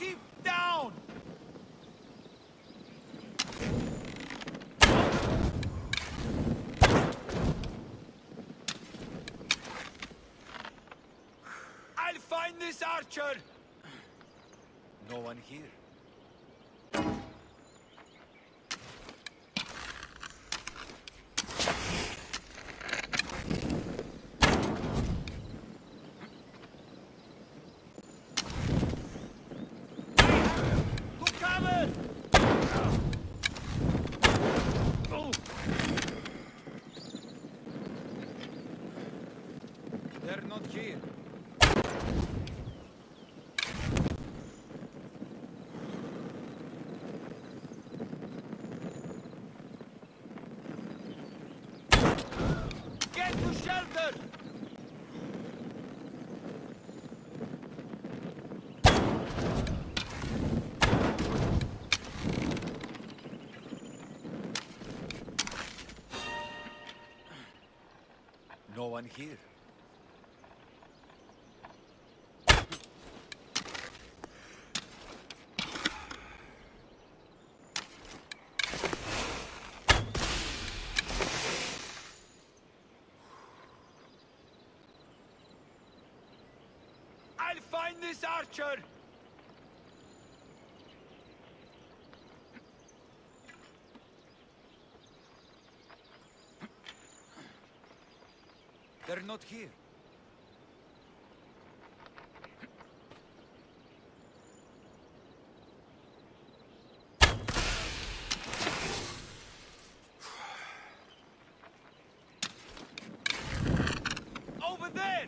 Keep down! I'll archer! No one here. To cover! Oh. They're not here. Get to shelter! No one here. I'll find this archer! They're not here. Over there!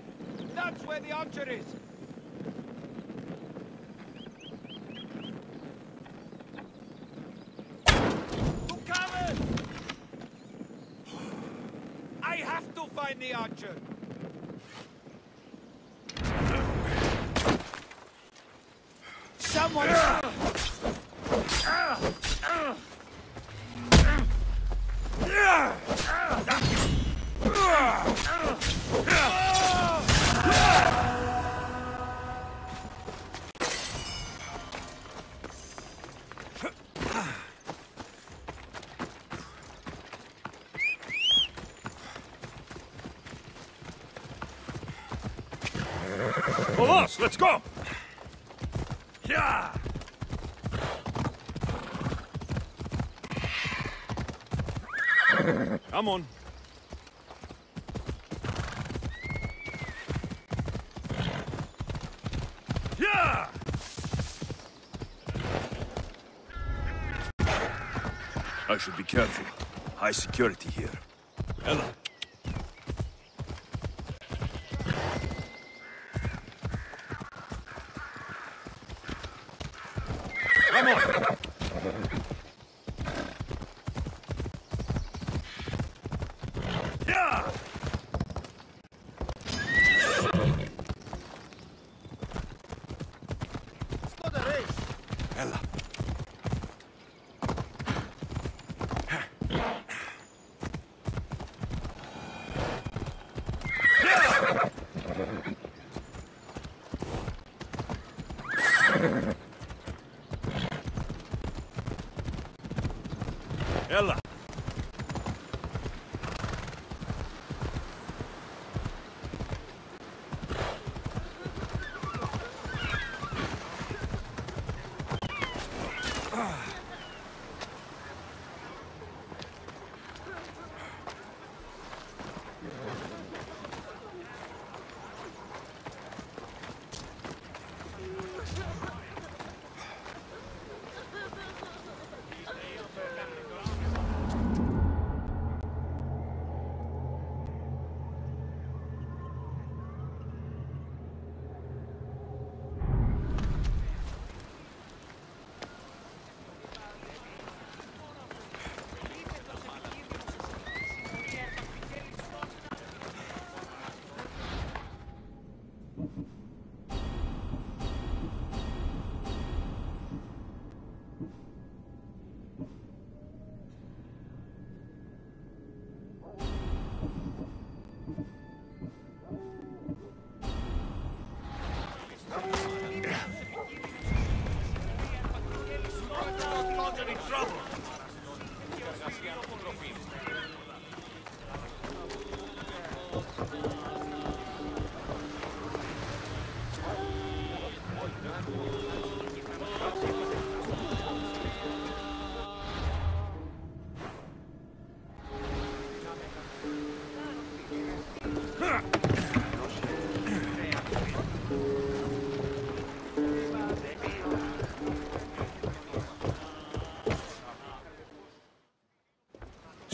That's where the archer is! To cover! I have to archer! Someone... Vamos, let's go! Yeah! Come on. Yeah! I should be careful. High security here. Ella.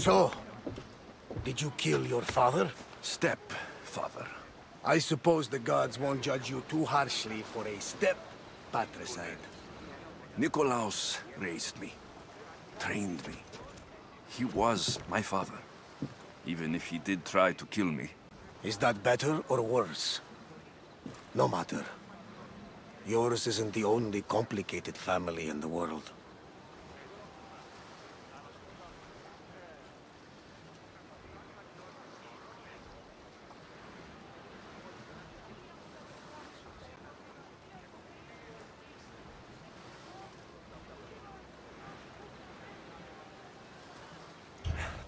So, did you kill your father? Step, father. I suppose the gods won't judge you too harshly for a step patricide. Nikolaos raised me, trained me. He was my father, even if he did try to kill me. Is that better or worse? No matter. Yours isn't the only complicated family in the world.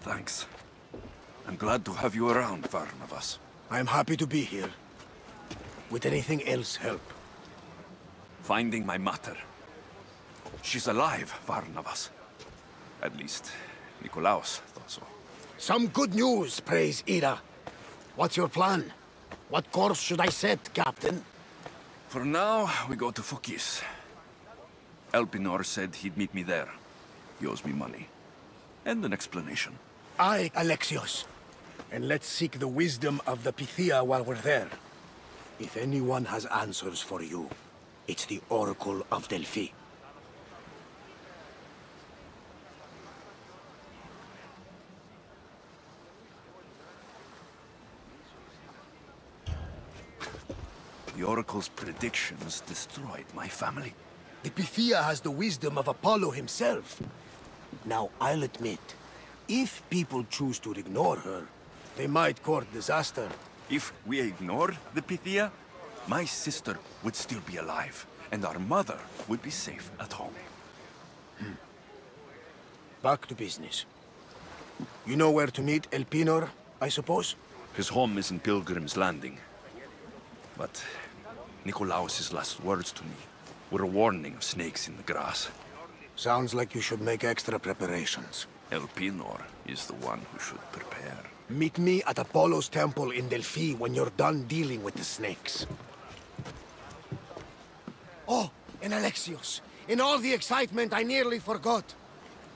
Thanks. I'm glad to have you around, Varnavas. I'm happy to be here. Would anything else help? Finding my mater. She's alive, Varnavas. At least, Nikolaos thought so. Some good news, praise Hera. What's your plan? What course should I set, Captain? For now, we go to Phokis. Elpinor said he'd meet me there. He owes me money. And an explanation. I, Alexios. And let's seek the wisdom of the Pythia while we're there. If anyone has answers for you, it's the Oracle of Delphi. The Oracle's predictions destroyed my family. The Pythia has the wisdom of Apollo himself. Now, I'll admit, if people choose to ignore her, they might court disaster. If we ignore the Pythia, my sister would still be alive, and our mother would be safe at home. Hmm. Back to business. You know where to meet Elpinor, I suppose? His home is in Pilgrim's Landing. But Nikolaos' last words to me were a warning of snakes in the grass. Sounds like you should make extra preparations. Elpinor is the one who should prepare. Meet me at Apollo's temple in Delphi when you're done dealing with the snakes. Oh, and Alexios, in all the excitement, I nearly forgot.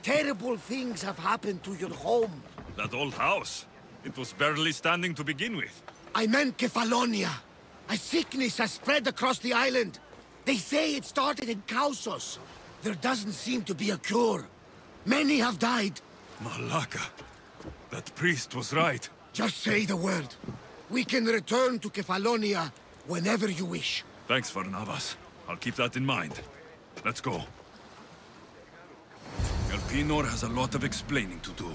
Terrible things have happened to your home. That old house. It was barely standing to begin with. I meant Kefalonia. A sickness has spread across the island. They say it started in Kausos. There doesn't seem to be a cure. Many have died. Malaka. That priest was right. Just say the word. We can return to Kefalonia whenever you wish. Thanks, Varnavas. I'll keep that in mind. Let's go. Elpinor has a lot of explaining to do.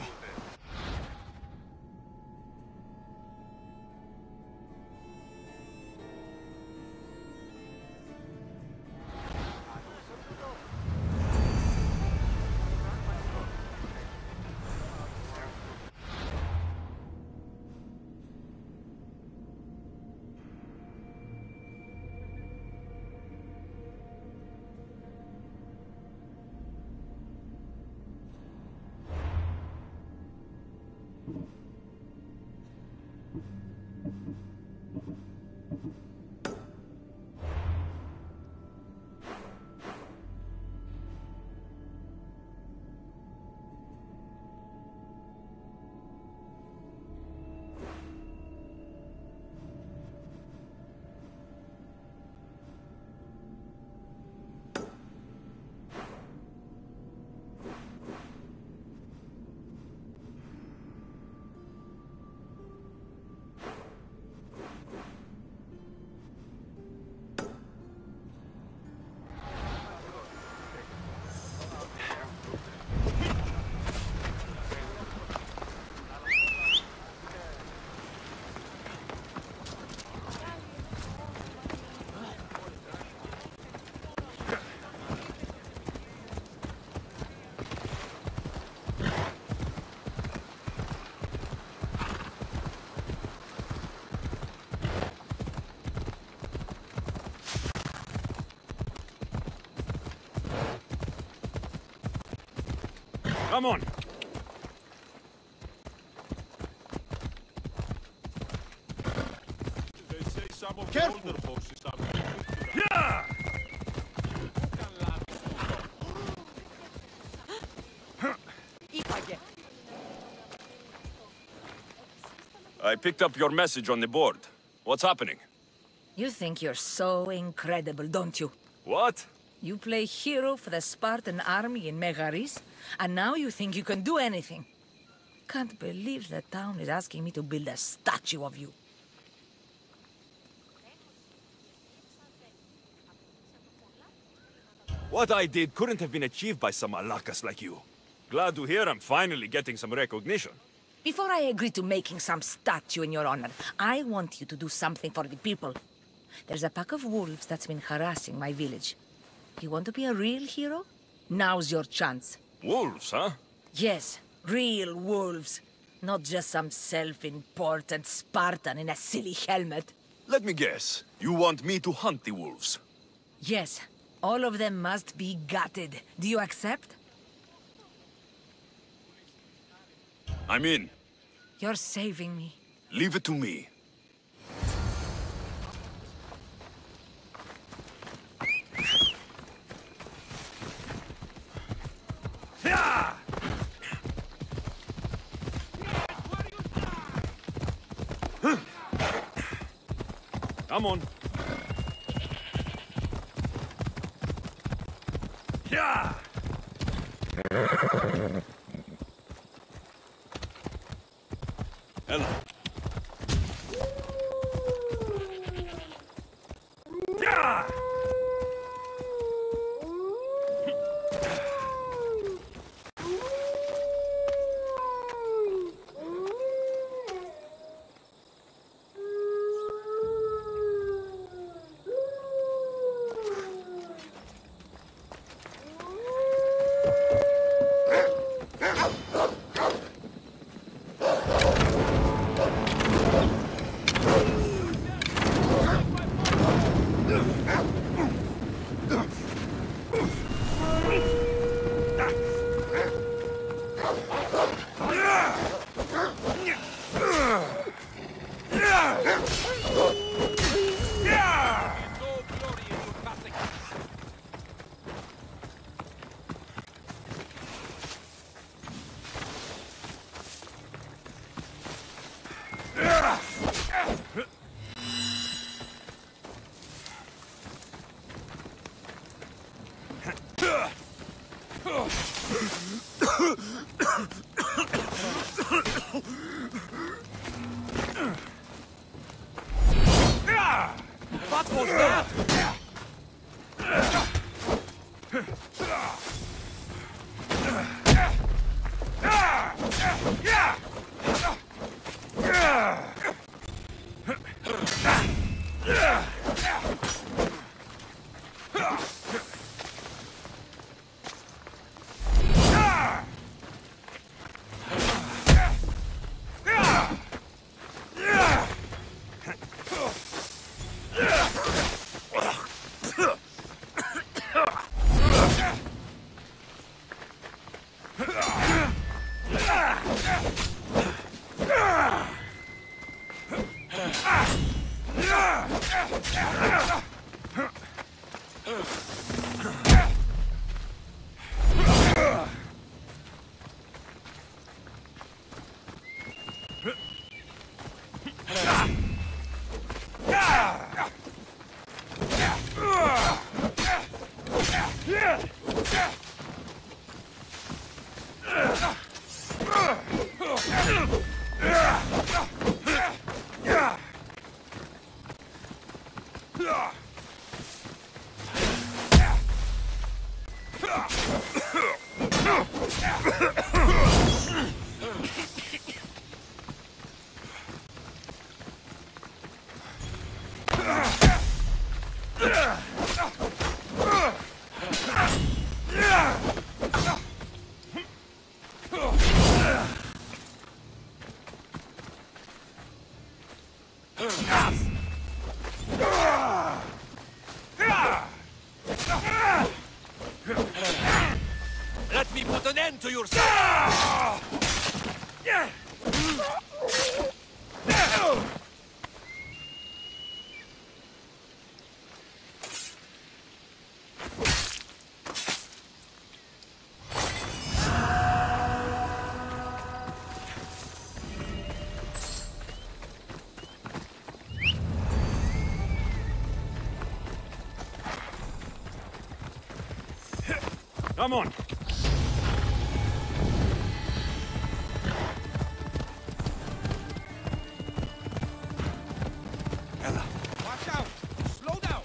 Come on. Careful! Yeah! I picked up your message on the board. What's happening? You think you're so incredible, don't you? What? You play hero for the Spartan army in Megaris, and now you think you can do anything. Can't believe the town is asking me to build a statue of you. What I did couldn't have been achieved by some alakas like you. Glad to hear I'm finally getting some recognition. Before I agree to making some statue in your honor, I want you to do something for the people. There's a pack of wolves that's been harassing my village. You want to be a real hero? Now's your chance. Wolves, huh? Yes, real wolves. Not just some self-important Spartan in a silly helmet. Let me guess. You want me to hunt the wolves? Yes, all of them must be gutted. Do you accept? I'm in. You're saving me. Leave it to me. Come on. Yeah. Let me put an end to your... Come on. Ella, Watch out! Slow down!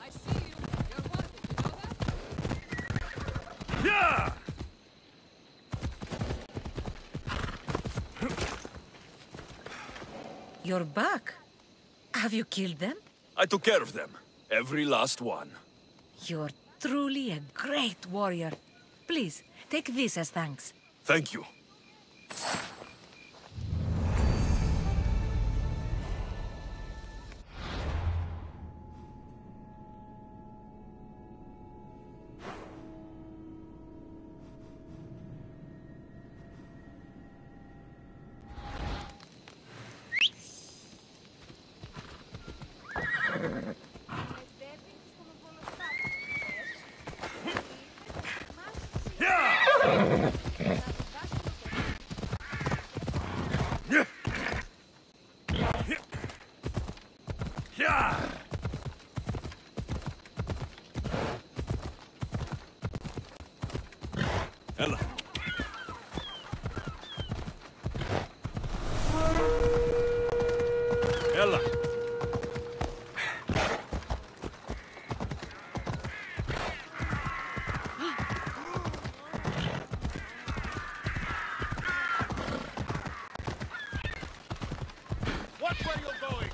I see you. You're wanted. You know that? Yeah! You're back. Have you killed them? I took care of them. Every last one. You're truly a great warrior. Please, take this as thanks. Thank you. Yeah! Ella. Ella. Watch where you're going!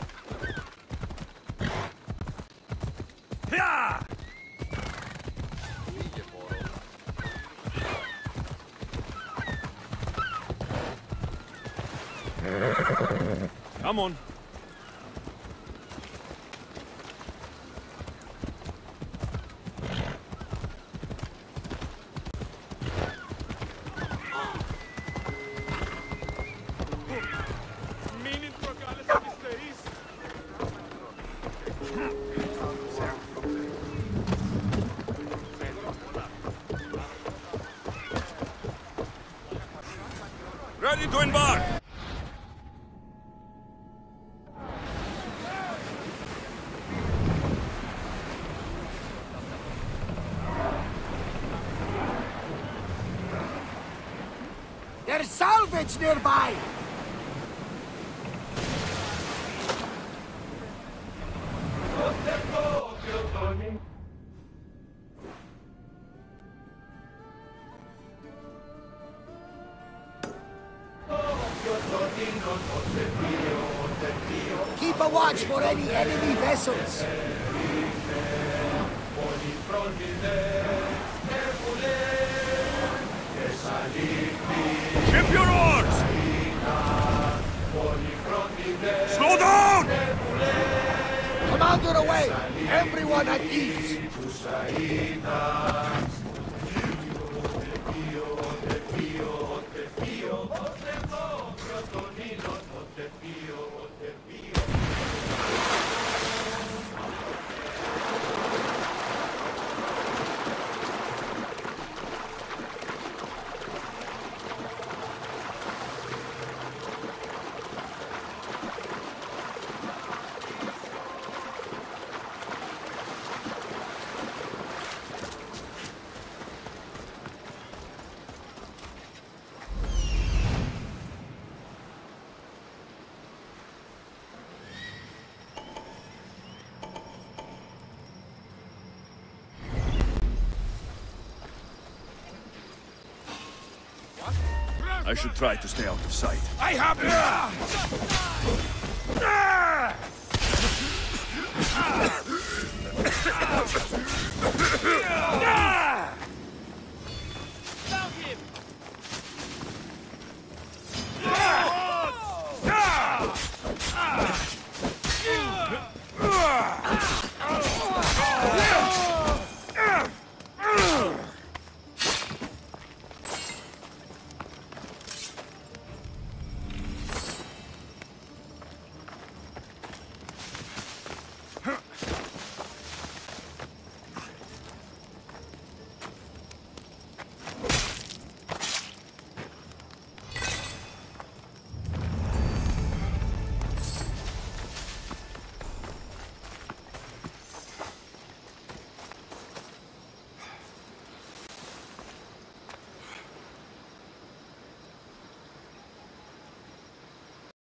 Yeah! Come on. Ready to embark! There's salvage nearby! Everyone at ease! I should try to stay out of sight. I have... Ah!